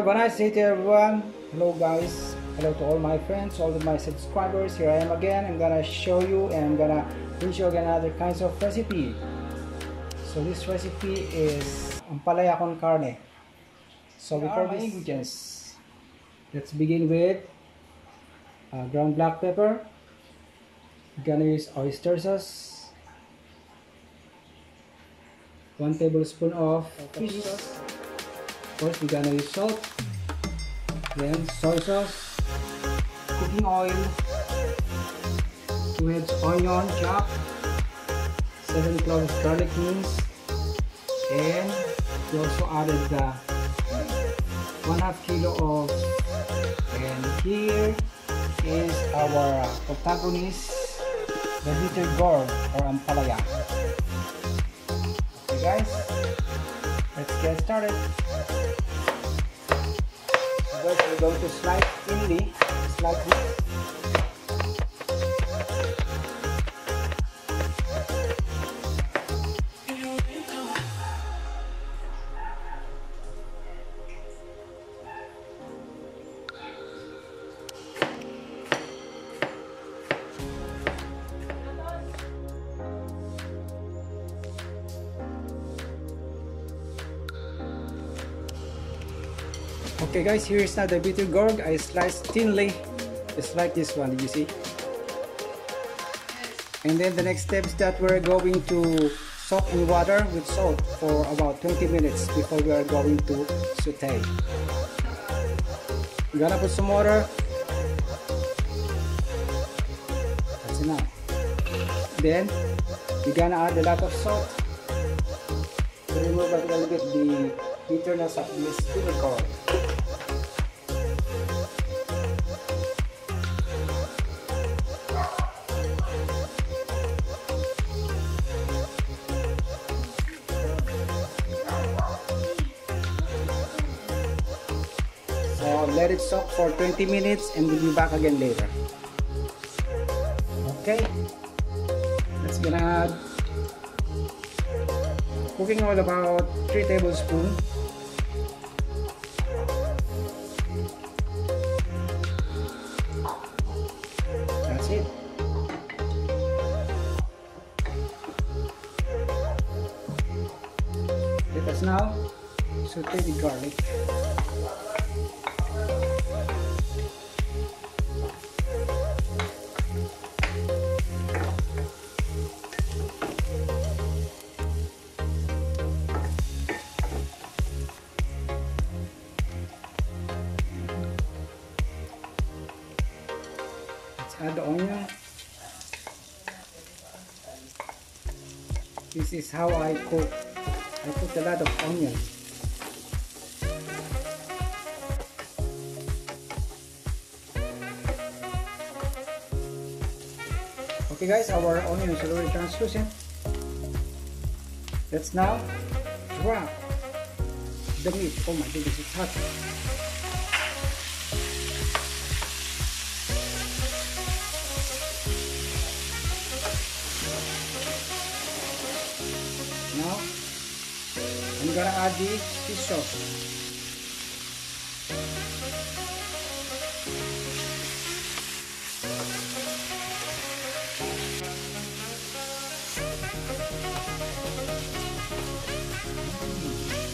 Have a nice day to everyone. Hello guys. Hello to all my friends, all of my subscribers. Here I am again. I'm gonna show you and I'm gonna bring you again other kinds of recipe. So this recipe is ampalaya con carne. So before the ingredients, let's begin with uh, ground black pepper. We're gonna use oyster sauce. One tablespoon of fish sauce. Course, we're gonna use salt. Then soy sauce, cooking oil, two heads onion chopped, seven cloves garlic minced, and we also added the one half kilo of and here is our protagonist the bitter gourd or ampalaya okay guys let's get started. First, we're going to slice thinly like Okay guys, here is now the bitter gourd. I sliced thinly, just like this one, you see? And then the next step is that we're going to soak in water with salt for about 20 minutes before we are going to saute. We're gonna put some water. That's enough. Then, we're gonna add a lot of salt to remove a little bit the bitterness of this bitter gourd. So let it soak for 20 minutes and we'll be back again later. Okay. Let's gonna add cooking oil about 3 tablespoons. That's it. Let us now saute the garlic. This is how I cook. I put a lot of onion. Okay guys, our onion is already translucent. Let's now drop the meat. Oh my goodness, it's hot. I'm gonna add the fish sauce.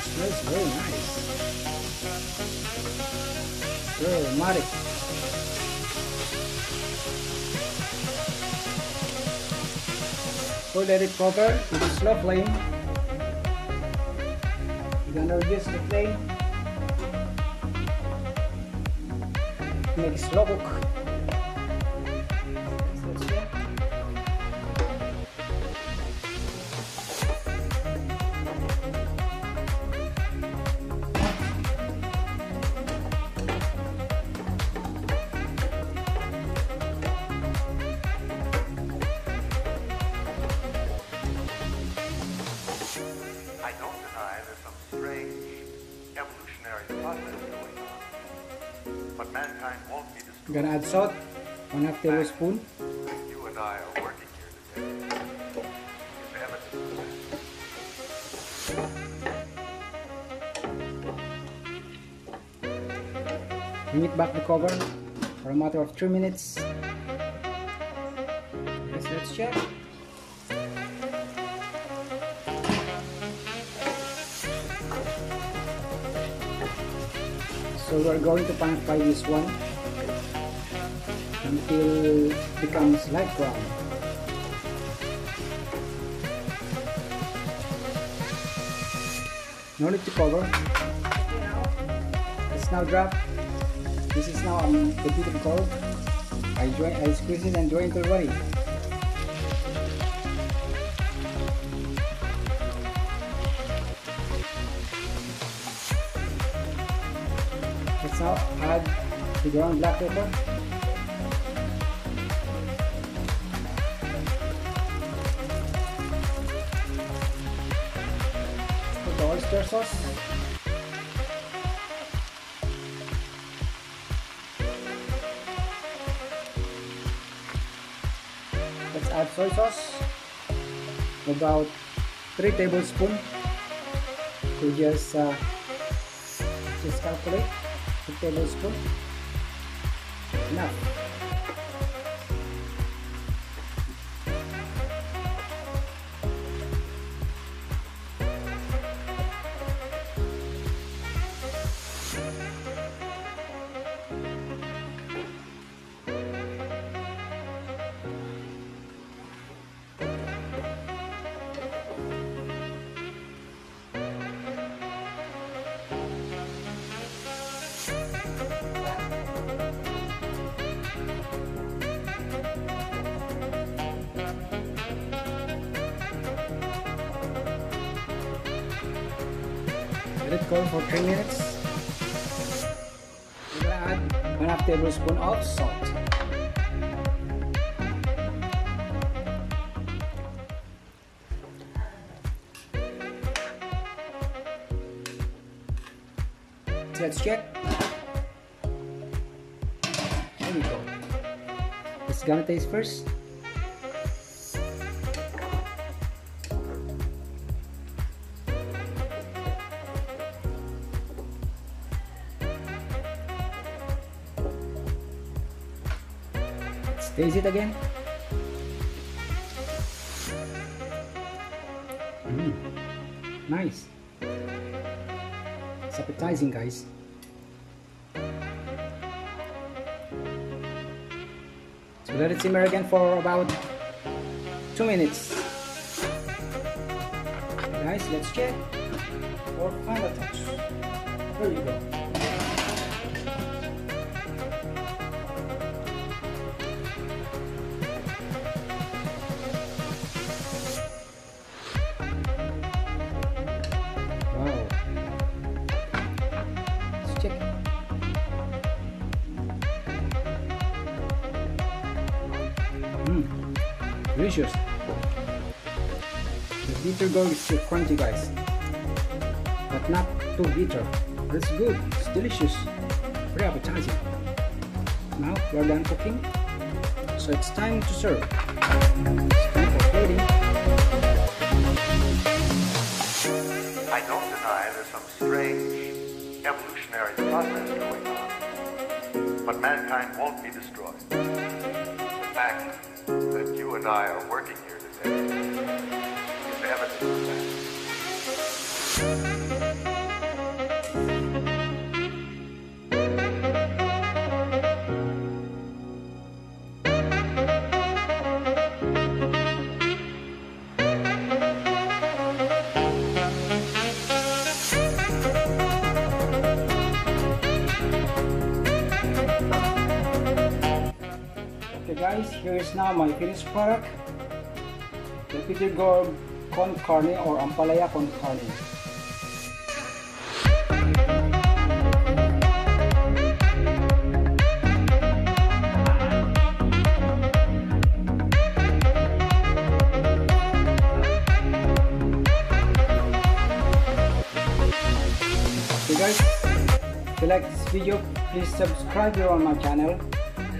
Smells very nice. Very aromatic. So let it cover to slow flame. Gonna reduce the flame. Make it I don't deny there's some strange evolutionary process going on. But mankind won't be destroyed. Gonna add salt, one half tablespoon. You and I are working here today. It's evidence bring it back the cover for a matter of 3 minutes let's, let's check so we're going to pan fry this one until it becomes light brown. No need to cover. It's now drop this is now um, the of cold I join I squeeze it and join it already now add the ground black pepper. Put the oyster sauce. Let's add soy sauce. About 3 tablespoons to just uh, just calculate 2 tablespoons enough let it go for 3 minutes. We're gonna add 1 half tablespoon of salt. Let's check. There we go. It's gonna taste first Taste it again. Mm, nice. It's appetizing, guys. So let it simmer again for about two minutes. Guys, let's check for final touch. There you go. Mmm. Delicious. The bitter gourd is crunchy guys. But not too bitter. That's good. It's delicious. Very appetizing. Now we're done cooking. So it's time to serve. It's time for plating. I don't deny there's some strange evolutionary process going on, but mankind won't be destroyed. Fact that you and I are working here today is evidence of that. Okay guys, here is now my finished product. The Bitter Gourd con carne or ampalaya con carne. Guys, if you like this video, please subscribe here on my channel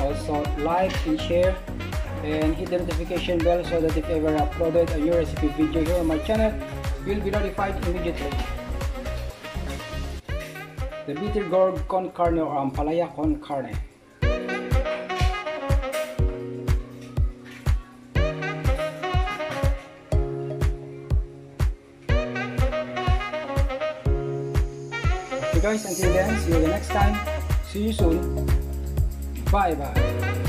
also like and share and hit the notification bell so that if I ever uploaded a new recipe video here on my channel you'll be notified immediately the bitter gourd con carne or ampalaya con carne guys, until then, see you the next time. See you soon. Bye bye.